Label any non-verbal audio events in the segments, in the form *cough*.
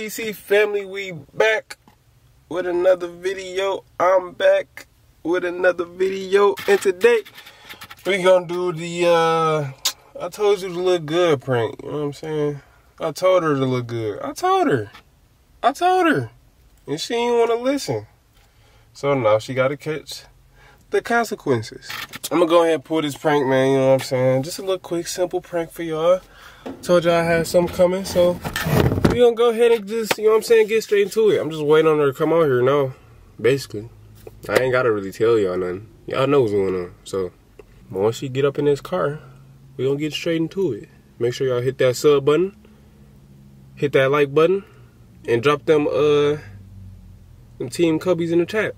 TC family? We back with another video. I'm back with another video, and today we gonna do the uh I told you to look good prank. You know what I'm saying? I told her to look good. I told her. I told her, and she didn't want to listen. So now she got to catch the consequences. I'm gonna go ahead and pull this prank, man. You know what I'm saying? Just a little quick, simple prank for y'all. Told y'all I had something coming, so we gonna go ahead and just, you know what I'm saying, get straight into it. I'm just waiting on her to come out here now, basically. I ain't gotta really tell y'all nothing. Y'all know what's going on. So once she get up in this car, we gonna get straight into it. Make sure y'all hit that sub button, hit that like button, and drop them uh them team cubbies in the chat.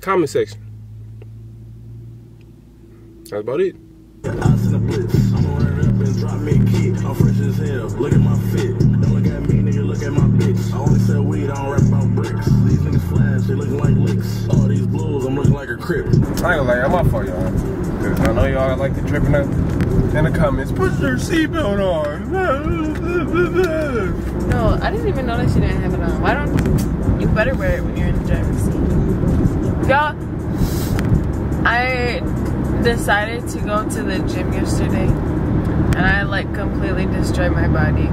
Comment section. That's about it. I seen a blitz. I'ma run it up and drop me a kick. I'm fresh as hell. Look at my fit. Don't look at me, nigga. Look at my bitch. I only sell weed. I don't rap about bricks. These niggas flash. They looking like licks. All these blues. I'm looking like a crip. I ain't gonna lie, I'm up for y'all. 'Cause I know y'all like the tripping up in the comments. Put your seatbelt on. *laughs* No, I didn't even notice you didn't have it on. Why don't you better wear it when you're in the driver's seat? Y'all, I decided to go to the gym yesterday and I like completely destroyed my body.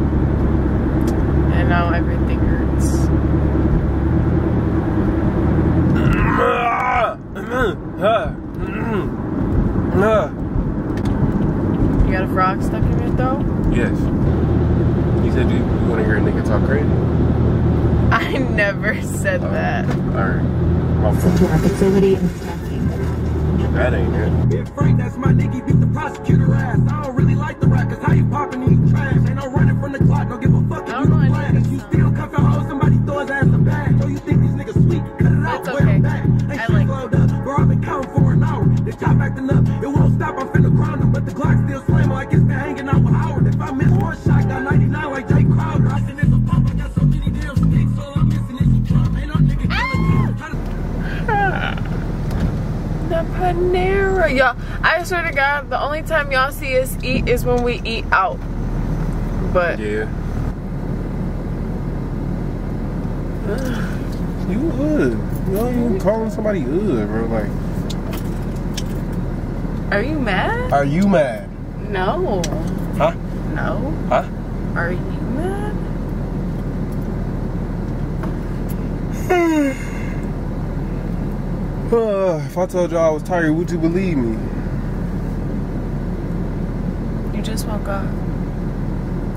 And now everything hurts. You got a frog stuck in your throat? Yes. You said you, you want to hear a nigga talk crazy? I *laughs* never said oh, that. Alright. My to fault. our facility and staffing. That ain't it. Big Frank, that's my nigga. Beat the prosecutor ass. I don't really like the rap. Cause how you popping in you trash? Ain't no running from the clock. Don't give a fuck if you don't know don't any blast. of You these still cuffing hoes. Somebody throw his ass a bag. So you think these niggas sweet? Cut it out. It's wear 'em okay. back. Ain't I shit like- slowed up. Bro, I've been counting for an hour. The top acting up. It won't stop. I'm finna grind them. But the Glock still slamming like it's been hanging out Y'all, I swear to God, the only time y'all see us eat is when we eat out. But Yeah. *sighs* You hood. You know, you calling somebody hood, bro. Like, are you mad? are you mad? No. Huh? No. Huh? Are you mad? *sighs* *sighs* Uh, *sighs* if I told y'all I was tired, would you believe me? You just woke up.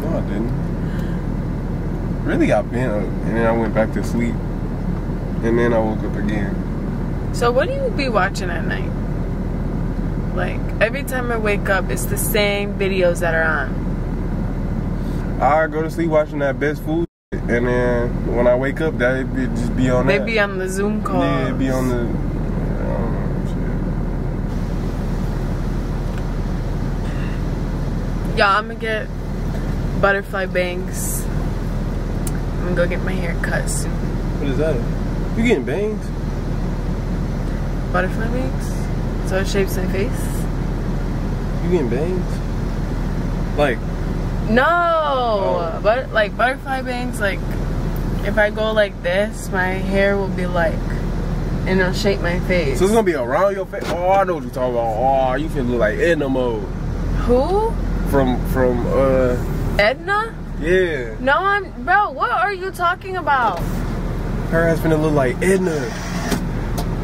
No, I didn't. Really, I've been up, and then I went back to sleep, and then I woke up again. So what do you be watching at night? Like every time I wake up, it's the same videos that are on. I go to sleep watching that best food, and then when I wake up, that it be, just be on They that. be on the Zoom call. Yeah, it be on the. I don't know, Y'all, I'm gonna get butterfly bangs. I'm gonna go get my hair cut soon. What is that? You getting bangs? Butterfly bangs? So it shapes my face? You getting bangs? Like, No! Oh. But like butterfly bangs, like if I go like this, my hair will be like, and it'll shape my face. so it's gonna be around your face. Oh, I know what you're talking about. Oh, you can look like Edna Mode Who? From from uh Edna? yeah. No, I'm, bro. What are you talking about? Her finna look like Edna.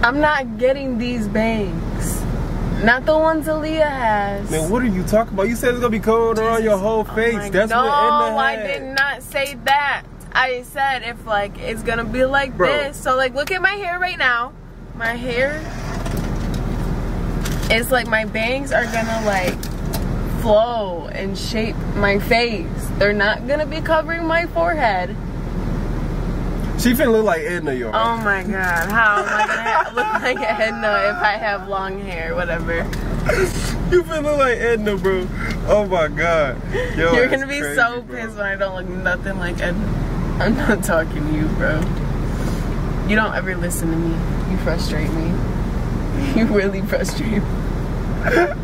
I'm not getting these bangs. Not the ones Aaliyah has. Man, what are you talking about? You said it's gonna be cold around your whole Oh face. my- That's no, what Edna No, I did not say that. I said if like it's gonna be like Bro. this. So like look at my hair right now. My hair is like my bangs are gonna like flow and shape my face. They're not gonna be covering my forehead. She finna look like Edna, yo. Oh my god, how am I gonna *laughs* look like Edna if I have long hair, whatever? you finna look like Edna, bro. Oh my god. Yo, You're gonna be crazy, so bro. pissed when I don't look nothing like Edna. I'm not talking to you, bro. You don't ever listen to me. You frustrate me. *laughs* You really frustrate me. *laughs*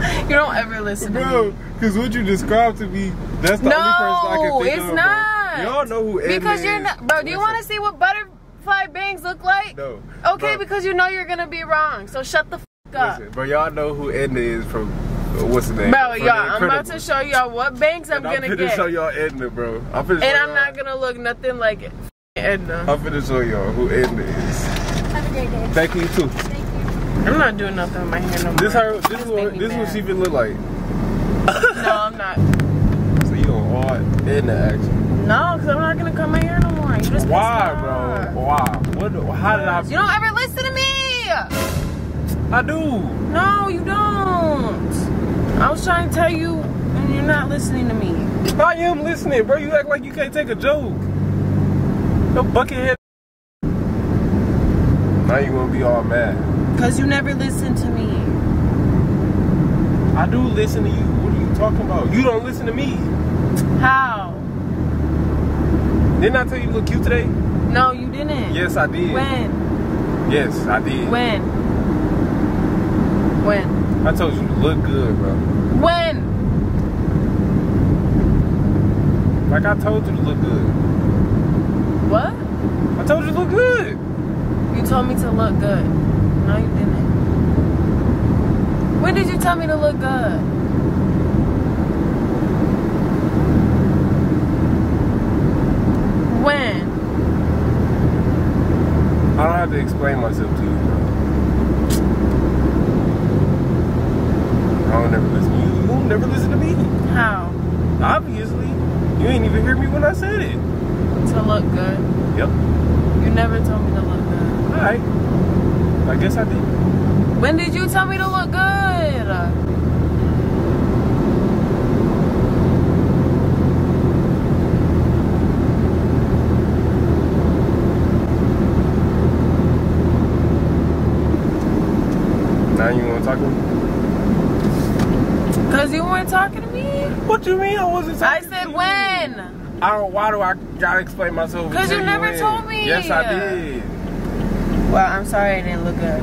*laughs* you don't ever listen to Bro, because what you described to me, that's the only person I can No, think it's of. bro. not. not. Y'all know who Edna Because you're is. not, bro. Do you want to see what butterfly bangs look like? No. Okay, Bro, because you know you're gonna be wrong. So shut the f up. Listen, bro, y'all know who Edna is from what's the name? Bro, y'all, I'm about to show y'all what bangs I'm And gonna get. I'm finna get. show y'all Edna, bro. I'm finna show and I'm not gonna look nothing like. Edna. I'm finna show y'all who Edna is. Have a great day. Thank you too. Thank you. I'm not doing nothing with my hair no more. This her. This is what this is what she finna look like. No, I'm not. *laughs* So you on hard the action. No, because I'm not gonna cut my hair no more. You just Why, pissed me off. bro? Why? What? How did I? You don't ever listen to me. I do. No, you don't. I was trying to tell you, and you're not listening to me. I am listening, bro. You act like you can't take a joke. Yo, buckethead. Now you gonna be all mad. Because you never listen to me. I do listen to you. What are you talking about? You don't listen to me. How? Didn't I tell you you look cute today? No, you didn't. Yes, I did. When? Yes, I did. When? When? I told you you look good, bro. When? Like I told you to look good. What? I told you to look good. You told me to look good. No, you didn't. When did you tell me to look good? When? I don't have to explain myself to you, bro. I don't never listen to you. You don't never listen to me. How? Obviously. You ain't even hear me when I said it. To look good? Yep. You never told me to look good. Alright. I guess I did. When did you tell me to look good? Now you wanna talk to me? Because you weren't talking to me? What do you mean I wasn't I talking said to you? when? I don't, why do I gotta explain myself? Cause you never when? told me. Yes, I did. Well, I'm sorry I didn't look good.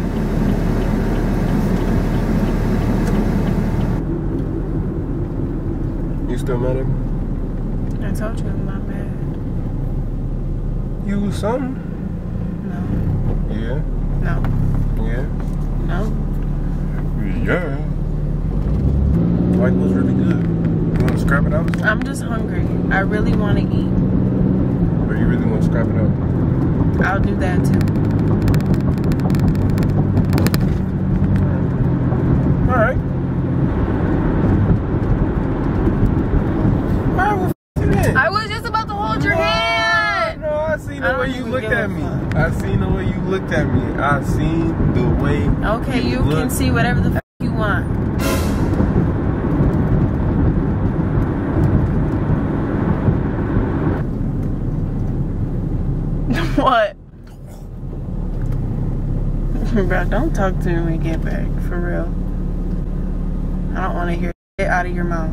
You still mad at me? I told you I'm not mad. You was something? No. Yeah. No. Yeah. No. Yeah. Like was really good. You wanna scrap it out? I'm just hungry. I really want to eat. Or you really wanna scrap it out? I'll do that too. Alright. Alright, well, f- it then. I was just about to hold your hand. No, I seen the way you looked at me. I seen the way you looked at me. I seen the way. Okay, you can see whatever the f- you want. *laughs* what? *laughs* Bro, don't talk to me when you get back, for real. I don't want to hear it out of your mouth.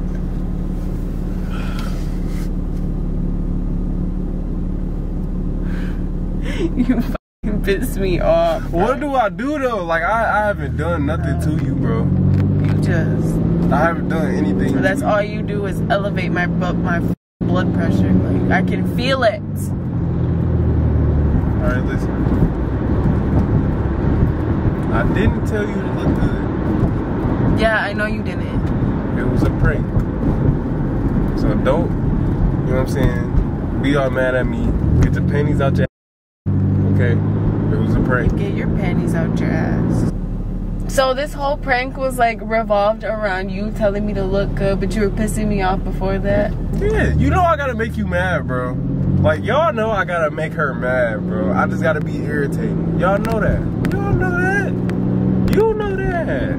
*laughs* you fucking piss me off. What do I do though? Like I, I haven't done nothing to you, bro. You just. I haven't done anything. So that's all you do is elevate my my blood pressure. Like I can feel it. All right, listen. I didn't tell you to look good. Yeah, I know you didn't. It was a prank. So don't, you know what I'm saying? Be all mad at me. Get your panties out your. Okay, it was a prank. Get your panties out your ass. So this whole prank was like revolved around you telling me to look good, but you were pissing me off before that. Yeah, you know I gotta make you mad, bro. Like y'all know I gotta make her mad, bro. I just gotta be irritating. Y'all know that. Y'all know that. You know that.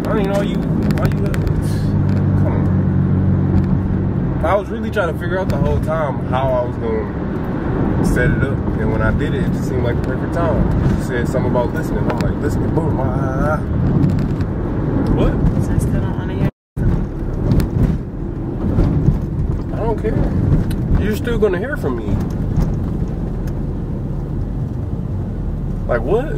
I don't even know you. Why you? *sighs* Come on. I was really trying to figure out the whole time how I was gonna set it up, and when I did it, it just seemed like the perfect time. You said something about listening. I'm like, listening. Boom. Ah. What? So I still don't want to hear. I don't care. You're still gonna hear from me. Like what?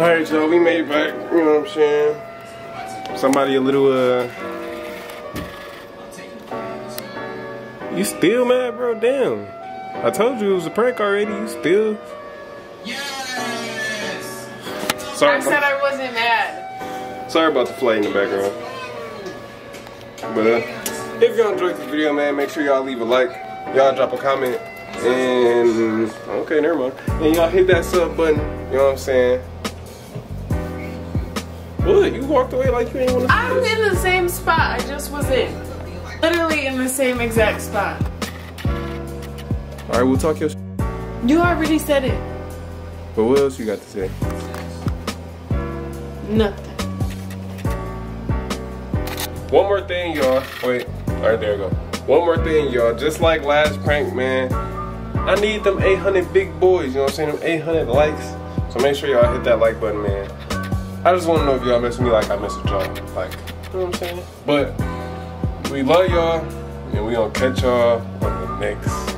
Alright, y'all, we made it back. You know what I'm saying? Somebody a little uh You still mad, bro? Damn. I told you it was a prank already. You still. Yes. Sorry. I said I wasn't mad. Sorry about the flight in the background. But uh, if y'all enjoyed this video, man, make sure y'all leave a like. Y'all drop a comment. And okay, never mind. And y'all hit that sub button. You know what I'm saying? What? You walked away like you ain't want to I'm in the same spot. I just was in. Literally in the same exact spot. All right, we'll talk your. You already said it. but what else you got to say? Nothing. One more thing, y'all. Wait. All right, there you go. One more thing, y'all. Just like last prank, man. I need them 800 big boys. You know what I'm saying? Them 800 likes. So make sure y'all hit that like button, man. I just want to know if y'all miss me like I miss y'all. Like, you know what I'm saying? But we love y'all, and we gonna catch y'all on the next